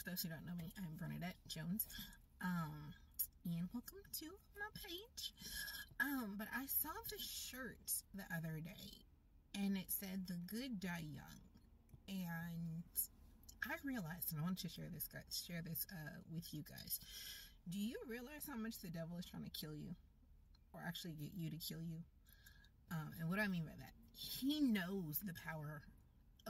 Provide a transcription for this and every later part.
for those who don't know me, I'm Bernadette Jones. Um, and welcome to my page. Um, but I saw the shirt the other day and it said the good die young. And I realized, and I want to share this guys, share this uh, with you guys. Do you realize how much the devil is trying to kill you? Or actually get you to kill you? Um, and what do I mean by that? He knows the power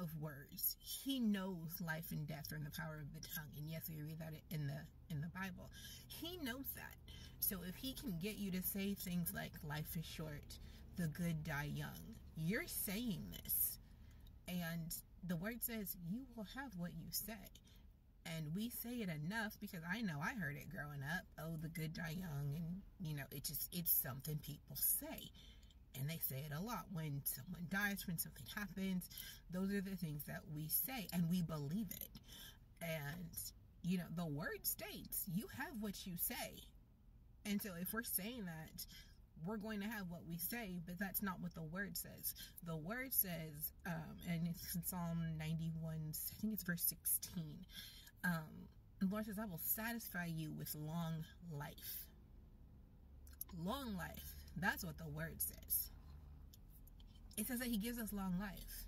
of words. He knows life and death are in the power of the tongue. And yes, we read that in the in the Bible. He knows that. So if he can get you to say things like life is short, the good die young, you're saying this. And the word says you will have what you say. And we say it enough because I know I heard it growing up. Oh, the good die young. And, you know, it just, it's something people say and they say it a lot. When someone dies when something happens those are the things that we say and we believe it. And you know the word states you have what you say. And so if we're saying that we're going to have what we say but that's not what the word says. The word says um and it's in psalm 91 i think it's verse 16 um the lord says i will satisfy you with long life. Long life. That's what the word says. It says that he gives us long life.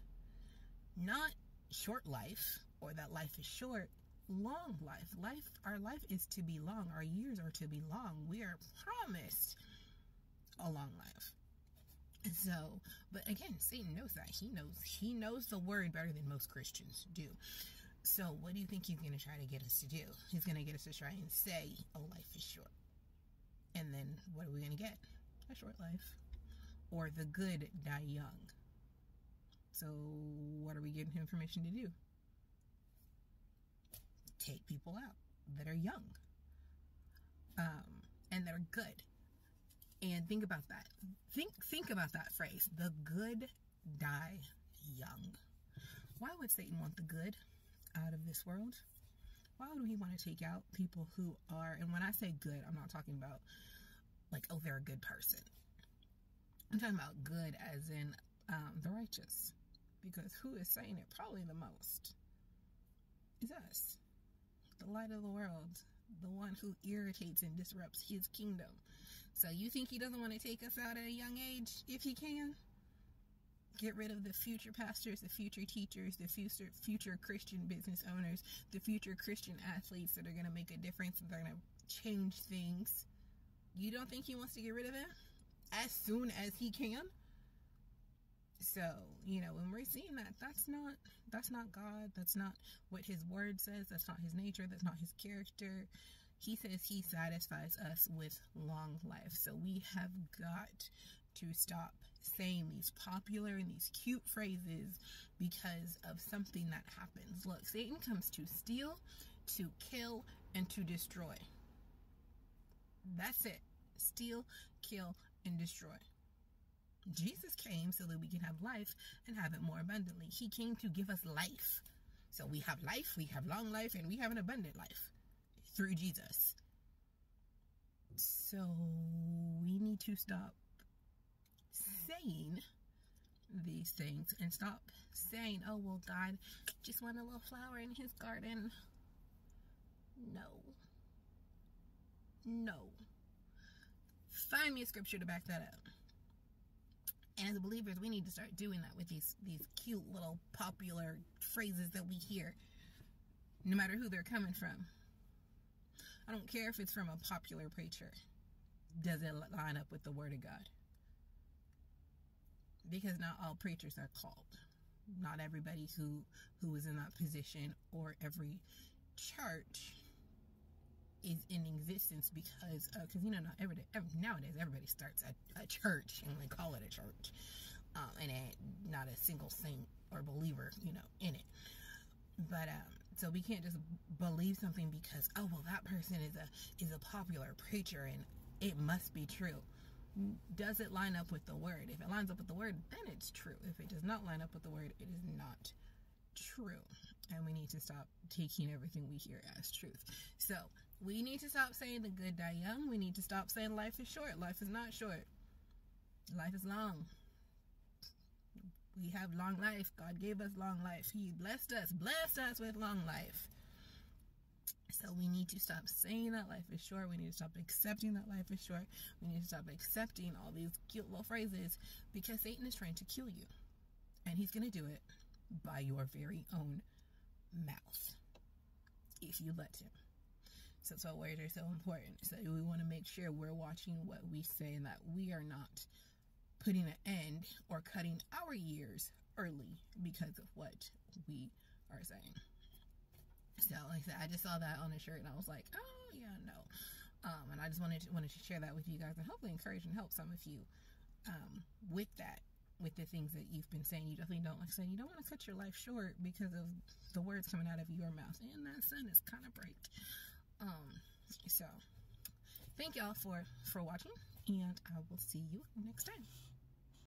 Not short life or that life is short, long life. Life our life is to be long. Our years are to be long. We are promised a long life. So, but again, Satan knows that. He knows he knows the word better than most Christians do. So, what do you think he's going to try to get us to do? He's going to get us to try and say, "Oh, life is short." And then what are we going to get? a short life, or the good die young. So, what are we giving him permission to do? Take people out that are young um, and that are good. And think about that. Think think about that phrase. The good die young. Why would Satan want the good out of this world? Why would he want to take out people who are, and when I say good, I'm not talking about like, oh, they're a good person. I'm talking about good as in um, the righteous. Because who is saying it probably the most is us, the light of the world, the one who irritates and disrupts his kingdom. So you think he doesn't want to take us out at a young age if he can? Get rid of the future pastors, the future teachers, the future future Christian business owners, the future Christian athletes that are going to make a difference and they're going to change things you don't think he wants to get rid of him as soon as he can? So, you know, when we're seeing that, that's not that's not God. That's not what his word says. That's not his nature. That's not his character. He says he satisfies us with long life. So we have got to stop saying these popular and these cute phrases because of something that happens. Look, Satan comes to steal, to kill, and to destroy. That's it. Steal, kill, and destroy. Jesus came so that we can have life and have it more abundantly. He came to give us life. So we have life, we have long life, and we have an abundant life through Jesus. So we need to stop saying these things and stop saying, oh, well, God just want a little flower in his garden. No. No. Find me a scripture to back that up. And as believers, we need to start doing that with these these cute little popular phrases that we hear, no matter who they're coming from. I don't care if it's from a popular preacher. Does it line up with the Word of God? Because not all preachers are called. Not everybody who who is in that position or every church is in existence because because uh, you know not every day every, nowadays everybody starts at a church and they call it a church um, and it, not a single saint or believer you know in it. But um so we can't just believe something because oh well that person is a is a popular preacher and it must be true. Does it line up with the word? If it lines up with the word then it's true. If it does not line up with the word it is not true. And we need to stop taking everything we hear as truth. So we need to stop saying the good die young we need to stop saying life is short life is not short life is long we have long life god gave us long life he blessed us blessed us with long life So we need to stop saying that life is short. We need to stop accepting that life is short. We need to stop accepting all these cute little phrases because Satan is trying to kill you. And he's going to do it by your very own mouth if you let him. That's why words are so important. So we want to make sure we're watching what we say and that we are not putting an end or cutting our years early because of what we are saying. So, like I said, I just saw that on a shirt and I was like, oh, yeah, no. Um, and I just wanted to, wanted to share that with you guys and hopefully encourage and help some of you um, with that, with the things that you've been saying. You definitely don't, like said, you don't want to cut your life short because of the words coming out of your mouth. And that sun is kind of bright. Um, so, thank y'all for, for watching and I will see you next time.